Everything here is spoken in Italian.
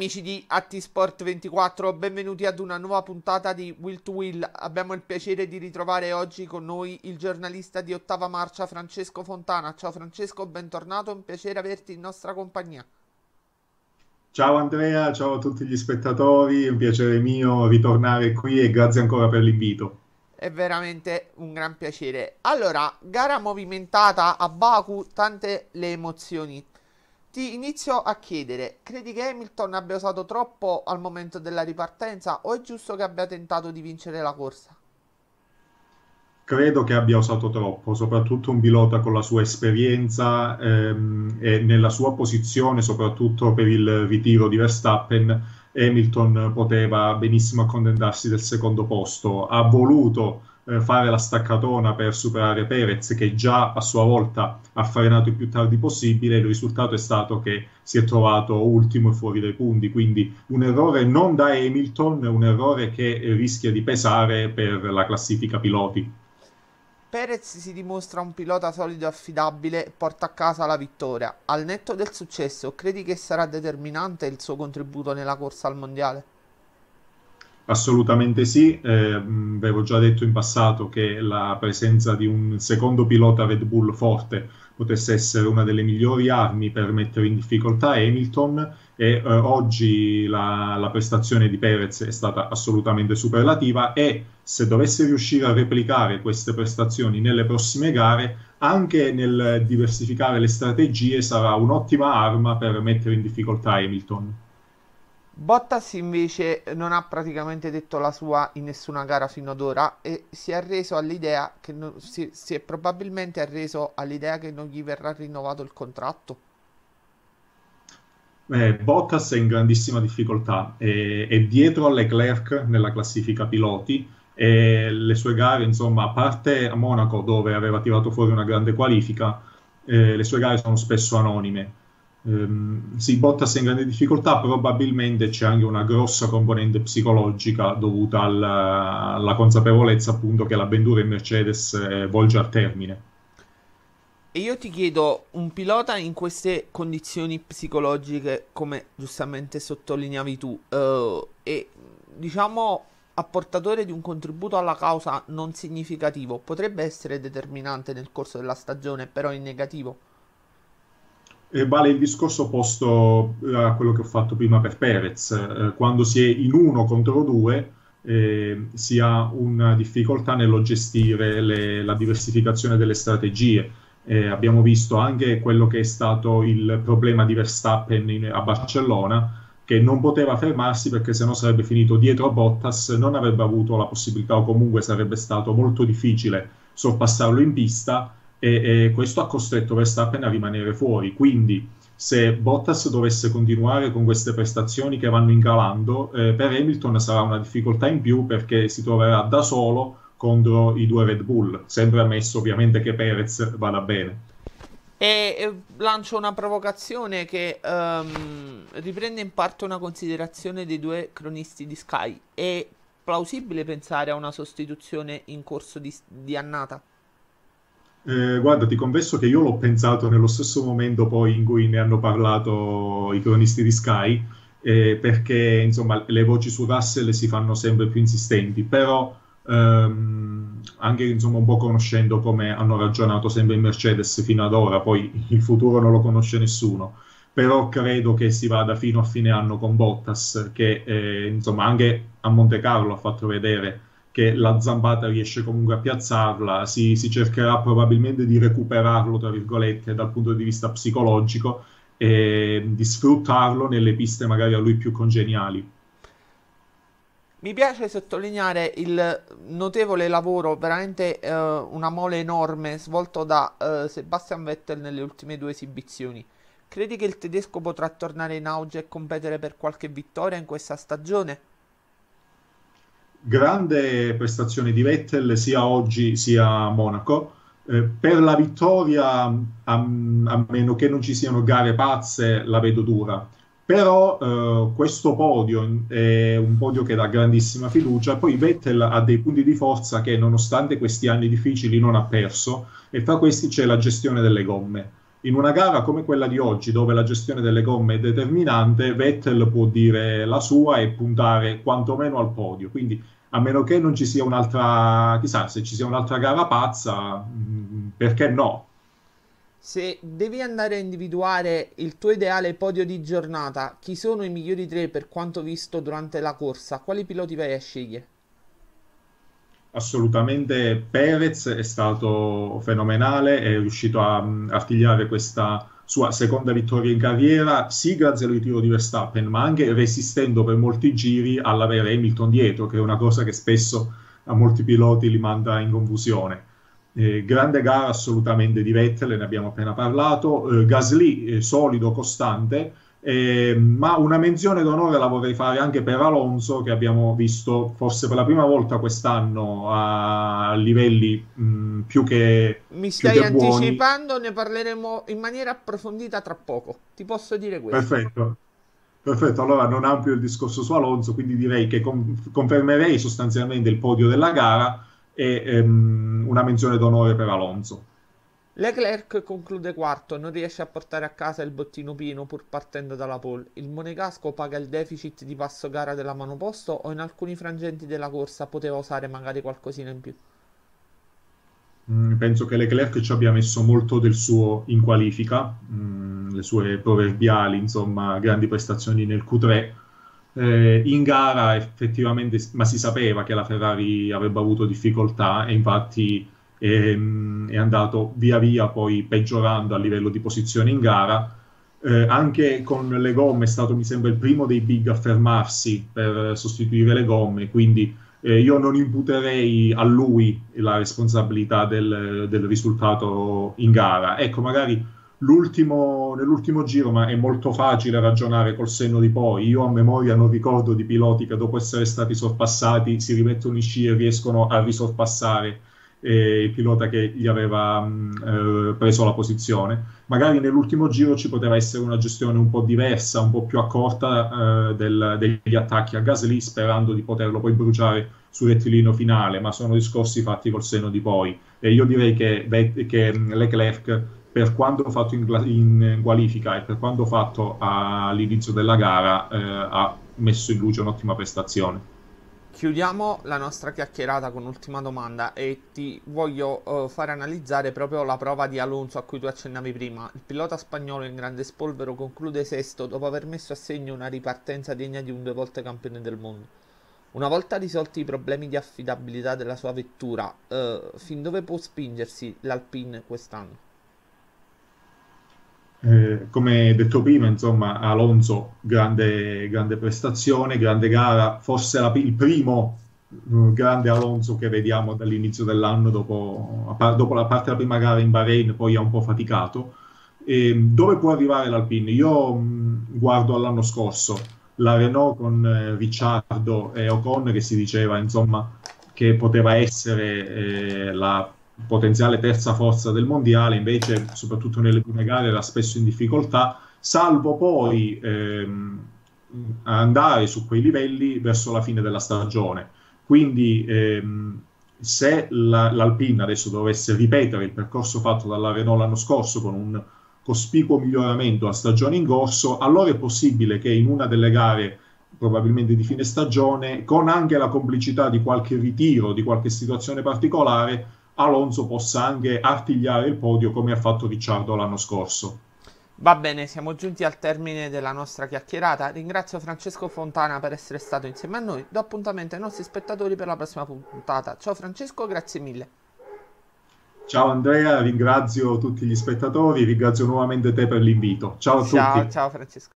Amici di Attisport24, benvenuti ad una nuova puntata di Will to Will. Abbiamo il piacere di ritrovare oggi con noi il giornalista di ottava marcia Francesco Fontana. Ciao Francesco, bentornato, è un piacere averti in nostra compagnia. Ciao Andrea, ciao a tutti gli spettatori, è un piacere mio ritornare qui e grazie ancora per l'invito. È veramente un gran piacere. Allora, gara movimentata a Baku, tante le emozioni. Ti inizio a chiedere, credi che Hamilton abbia usato troppo al momento della ripartenza o è giusto che abbia tentato di vincere la corsa? Credo che abbia usato troppo, soprattutto un pilota con la sua esperienza ehm, e nella sua posizione, soprattutto per il ritiro di Verstappen, Hamilton poteva benissimo accontentarsi del secondo posto. Ha voluto eh, fare la staccatona per superare Perez che già a sua volta ha frenato il più tardi possibile il risultato è stato che si è trovato ultimo e fuori dai punti quindi un errore non da Hamilton un errore che rischia di pesare per la classifica piloti Perez si dimostra un pilota solido e affidabile porta a casa la vittoria. Al netto del successo, credi che sarà determinante il suo contributo nella corsa al mondiale? Assolutamente sì, eh, avevo già detto in passato che la presenza di un secondo pilota Red Bull forte potesse essere una delle migliori armi per mettere in difficoltà Hamilton e eh, oggi la, la, prestazione di Perez è stata assolutamente superlativa e se dovesse riuscire a replicare queste prestazioni nelle prossime gare, anche nel diversificare le strategie sarà un'ottima arma per mettere in difficoltà Hamilton. Bottas invece non ha praticamente detto la sua in nessuna gara fino ad ora e si è arreso all'idea che non, si, si, è probabilmente arreso all'idea che non gli verrà rinnovato il contratto. Eh, Bottas è in grandissima difficoltà, è, è dietro a Leclerc nella classifica piloti e le sue gare, insomma, a parte a Monaco dove aveva tirato fuori una grande qualifica, eh, le sue gare sono spesso anonime ehm, sì, Bottas è in grande difficoltà, probabilmente c'è anche una grossa componente psicologica dovuta alla, alla consapevolezza appunto che l'avventura in Mercedes eh, volge al termine. E io ti chiedo, un pilota in queste condizioni psicologiche, come giustamente sottolineavi tu, uh, e diciamo apportatore di un contributo alla causa non significativo, potrebbe essere determinante nel corso della stagione, però in negativo? Eh, vale il discorso opposto eh, a quello che ho fatto prima per Perez. Eh, quando si è in uno contro due eh, si ha una difficoltà nello gestire le, la diversificazione delle strategie. Eh, abbiamo visto anche quello che è stato il problema di Verstappen in, a Barcellona, che non poteva fermarsi perché sennò sarebbe finito dietro Bottas, non avrebbe avuto la possibilità o comunque sarebbe stato molto difficile sorpassarlo in pista e, e questo ha costretto Verstappen a rimanere fuori. Quindi, se Bottas dovesse continuare con queste prestazioni che vanno incalando, eh, per Hamilton sarà una difficoltà in più perché si troverà da solo contro i due Red Bull, sempre ammesso ovviamente che Perez vada bene. E lancio una provocazione che um, riprende in parte una considerazione dei due cronisti di Sky. È plausibile pensare a una sostituzione in corso di, di annata? Eh, guarda, ti confesso che io l'ho pensato nello stesso momento poi in cui ne hanno parlato i cronisti di Sky, eh, perché insomma le voci su Russell si fanno sempre più insistenti, però ehm, anche insomma un po' conoscendo come hanno ragionato sempre in Mercedes fino ad ora, poi il futuro non lo conosce nessuno, però credo che si vada fino a fine anno con Bottas, che eh, insomma anche a Monte Carlo ha fatto vedere che la zampata riesce comunque a piazzarla, si, si, cercherà probabilmente di recuperarlo, tra virgolette, dal punto di vista psicologico e di sfruttarlo nelle piste magari a lui più congeniali. Mi piace sottolineare il notevole lavoro, veramente eh, una mole enorme, svolto da eh, Sebastian Vettel nelle ultime due esibizioni. Credi che il tedesco potrà tornare in auge e competere per qualche vittoria in questa stagione? Grande prestazione di Vettel sia oggi sia a Monaco. Eh, per la vittoria, a, a, meno che non ci siano gare pazze, la vedo dura. Però eh, questo podio è un podio che dà grandissima fiducia. Poi Vettel ha dei punti di forza che, nonostante questi anni difficili, non ha perso. E fra questi c'è la gestione delle gomme. In una gara come quella di oggi, dove la gestione delle gomme è determinante, Vettel può dire la sua e puntare quantomeno al podio. Quindi, a meno che non ci sia un'altra, chissà, se ci sia un'altra gara pazza, mm, perché no? Se devi andare a individuare il tuo ideale podio di giornata, chi sono i migliori tre per quanto visto durante la corsa? Quali piloti vai a scegliere? Assolutamente Perez è stato fenomenale, è riuscito a mm, artigliare questa sua seconda vittoria in carriera, sì grazie al ritiro di Verstappen, ma anche resistendo per molti giri all'avere Hamilton dietro, che è una cosa che spesso a molti piloti li manda in confusione. Eh, grande gara assolutamente di Vettel, ne abbiamo appena parlato. Eh, Gasly eh, solido, costante, eh, ma una menzione d'onore la vorrei fare anche per Alonso, che abbiamo visto forse per la prima volta quest'anno a livelli mh, più che. Mi stai che anticipando, buoni. ne parleremo in maniera approfondita tra poco. Ti posso dire questo. Perfetto. Perfetto, allora non ampio il discorso su Alonso, quindi direi che con- confermerei sostanzialmente il podio della gara e ehm, una menzione d'onore per Alonso. Leclerc conclude quarto, non riesce a portare a casa il bottino pieno pur partendo dalla pole. Il Monegasco paga il deficit di passo gara della mano posto o in alcuni frangenti della corsa poteva usare magari qualcosina in più? Mm, penso che Leclerc ci abbia messo molto del suo in qualifica, mm, le sue proverbiali, insomma, grandi prestazioni nel Q3 eh, in gara effettivamente, ma si sapeva che la Ferrari avrebbe avuto difficoltà e infatti ehm, è andato via via poi peggiorando a livello di posizione in gara. Eh, anche con le gomme è stato, mi sembra, il primo dei big a fermarsi per sostituire le gomme, quindi eh, io non imputerei a lui la responsabilità del, del risultato in gara. Ecco, magari L'ultimo, nell'ultimo giro, ma è molto facile ragionare col senno di poi. Io a memoria non ricordo di piloti che dopo essere stati sorpassati si rimettono in sci e riescono a risorpassare eh, il pilota che gli aveva mh, eh, preso la posizione. Magari nell'ultimo giro ci poteva essere una gestione un po' diversa, un po' più accorta eh, del, degli attacchi a Gasly, sperando di poterlo poi bruciare sul rettilineo finale, ma sono discorsi fatti col senno di poi. E io direi che, che Leclerc per quanto fatto in, in, qualifica e per quanto fatto all'inizio della gara eh, ha messo in luce un'ottima prestazione. Chiudiamo la nostra chiacchierata con l'ultima domanda e ti voglio uh, fare analizzare proprio la prova di Alonso a cui tu accennavi prima. Il pilota spagnolo in grande spolvero conclude sesto dopo aver messo a segno una ripartenza degna di un due volte campione del mondo. Una volta risolti i problemi di affidabilità della sua vettura, uh, fin dove può spingersi l'Alpine quest'anno? Eh, come detto prima, insomma, Alonso, grande, grande prestazione, grande gara, forse la, il primo uh, grande Alonso che vediamo dall'inizio dell'anno, dopo, dopo, la parte della prima gara in Bahrain, poi ha un po' faticato. E, dove può arrivare l'Alpine? Io guardo all'anno scorso la Renault con eh, Ricciardo e Ocon che si diceva insomma che poteva essere eh, la potenziale terza forza del mondiale, invece soprattutto nelle prime gare era spesso in difficoltà, salvo poi ehm, andare su quei livelli verso la fine della stagione. Quindi ehm, se la, l'Alpine adesso dovesse ripetere il percorso fatto dalla Renault l'anno scorso con un cospicuo miglioramento a stagione in corso, allora è possibile che in una delle gare probabilmente di fine stagione, con anche la complicità di qualche ritiro, di qualche situazione particolare, Alonso possa anche artigliare il podio come ha fatto Ricciardo l'anno scorso. Va bene, siamo giunti al termine della nostra chiacchierata. Ringrazio Francesco Fontana per essere stato insieme a noi. Do appuntamento ai nostri spettatori per la prossima puntata. Ciao Francesco, grazie mille. Ciao Andrea, ringrazio tutti gli spettatori, ringrazio nuovamente te per l'invito. Ciao a ciao, tutti. Ciao Francesco.